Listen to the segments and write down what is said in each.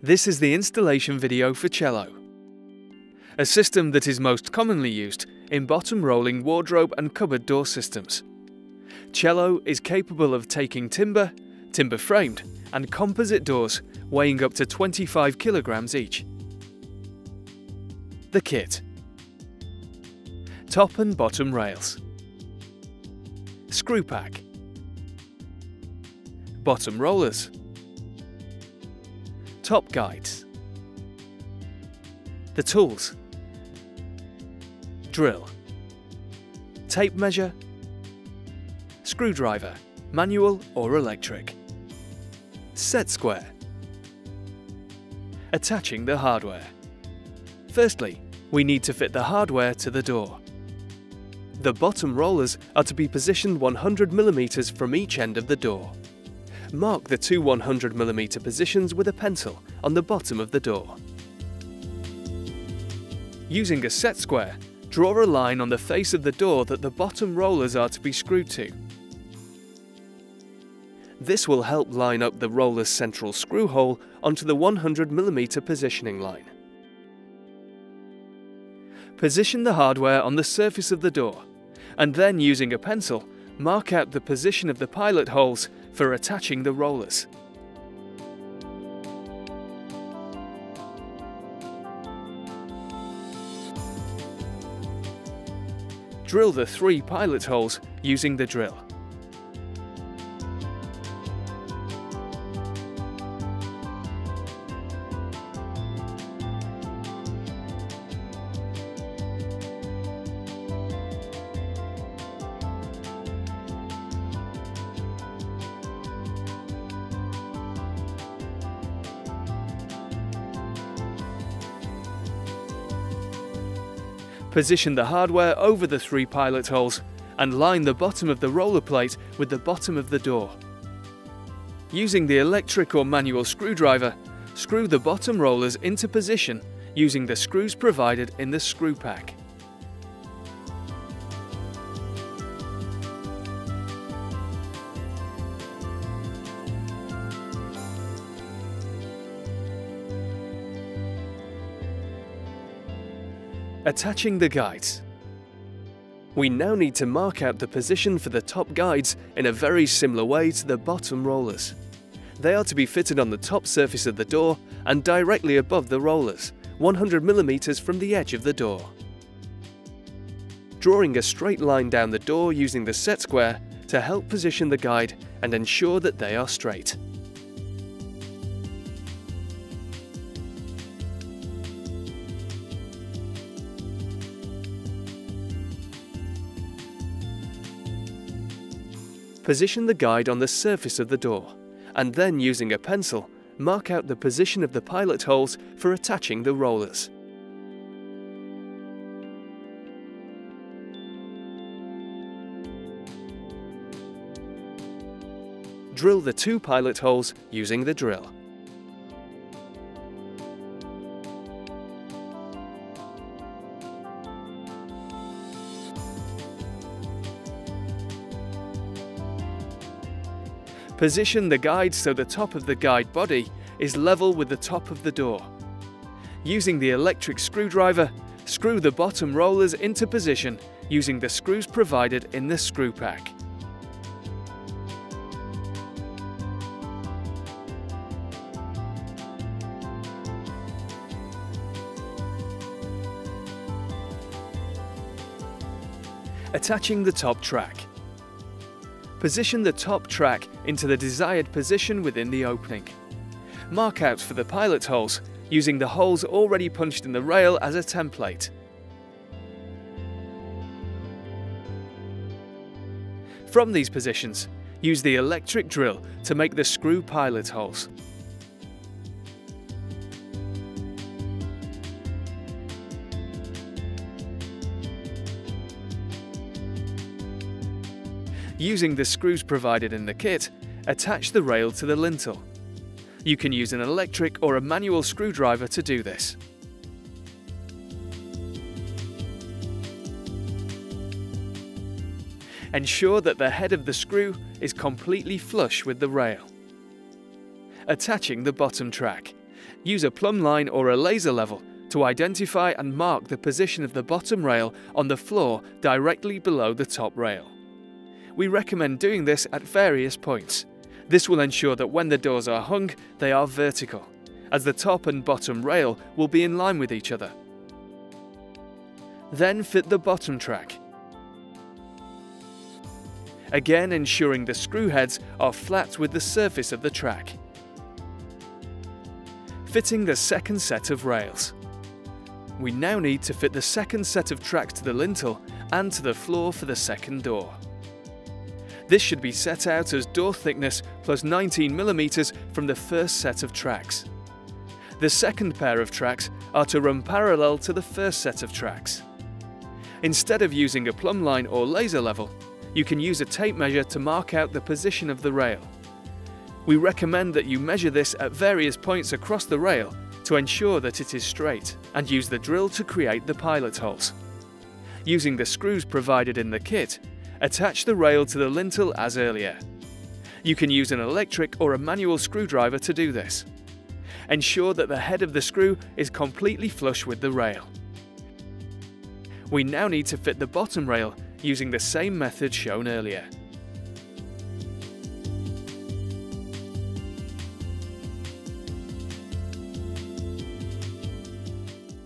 This is the installation video for Cello, a system that is most commonly used in bottom rolling wardrobe and cupboard door systems. Cello is capable of taking timber, timber framed, and composite doors weighing up to 25 kilograms each. The kit Top and bottom rails Screw pack Bottom rollers Top guides. The tools. Drill. Tape measure. Screwdriver, manual or electric. Set square. Attaching the hardware. Firstly, we need to fit the hardware to the door. The bottom rollers are to be positioned 100mm from each end of the door. Mark the two 100mm positions with a pencil on the bottom of the door. Using a set square, draw a line on the face of the door that the bottom rollers are to be screwed to. This will help line up the roller's central screw hole onto the 100mm positioning line. Position the hardware on the surface of the door, and then using a pencil, mark out the position of the pilot holes for attaching the rollers. Drill the three pilot holes using the drill. Position the hardware over the three pilot holes and line the bottom of the roller plate with the bottom of the door. Using the electric or manual screwdriver, screw the bottom rollers into position using the screws provided in the screw pack. Attaching the guides. We now need to mark out the position for the top guides in a very similar way to the bottom rollers. They are to be fitted on the top surface of the door and directly above the rollers, 100mm from the edge of the door. Drawing a straight line down the door using the set square to help position the guide and ensure that they are straight. Position the guide on the surface of the door, and then using a pencil, mark out the position of the pilot holes for attaching the rollers. Drill the two pilot holes using the drill. Position the guide so the top of the guide body is level with the top of the door. Using the electric screwdriver, screw the bottom rollers into position using the screws provided in the screw pack. Attaching the top track. Position the top track into the desired position within the opening. Mark out for the pilot holes, using the holes already punched in the rail as a template. From these positions, use the electric drill to make the screw pilot holes. Using the screws provided in the kit, attach the rail to the lintel. You can use an electric or a manual screwdriver to do this. Ensure that the head of the screw is completely flush with the rail. Attaching the bottom track. use a plumb line or a laser level to identify and mark the position of the bottom rail on the floor directly below the top rail. We recommend doing this at various points. This will ensure that when the doors are hung, they are vertical, as the top and bottom rail will be in line with each other. Then fit the bottom track. Again ensuring the screw heads are flat with the surface of the track. Fitting the second set of rails. We now need to fit the second set of tracks to the lintel and to the floor for the second door. This should be set out as door thickness plus 19mm from the first set of tracks. The second pair of tracks are to run parallel to the first set of tracks. Instead of using a plumb line or laser level, you can use a tape measure to mark out the position of the rail. We recommend that you measure this at various points across the rail to ensure that it is straight and use the drill to create the pilot holes. Using the screws provided in the kit, attach the rail to the lintel as earlier. You can use an electric or a manual screwdriver to do this. Ensure that the head of the screw is completely flush with the rail. We now need to fit the bottom rail using the same method shown earlier.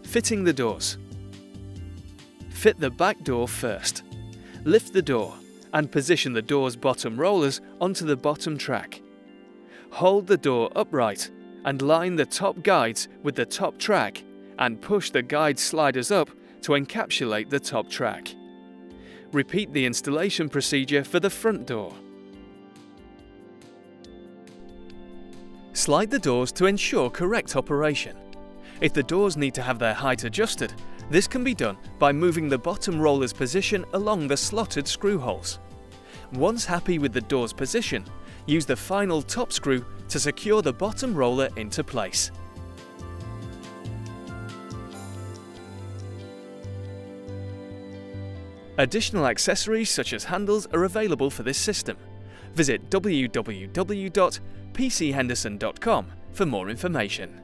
Fitting the doors. Fit the back door first. Lift the door and position the door's bottom rollers onto the bottom track. Hold the door upright and line the top guides with the top track and push the guide sliders up to encapsulate the top track. Repeat the installation procedure for the front door. Slide the doors to ensure correct operation. If the doors need to have their height adjusted, this can be done by moving the bottom roller's position along the slotted screw holes. Once happy with the door's position, use the final top screw to secure the bottom roller into place. Additional accessories such as handles are available for this system. Visit www.pchenderson.com for more information.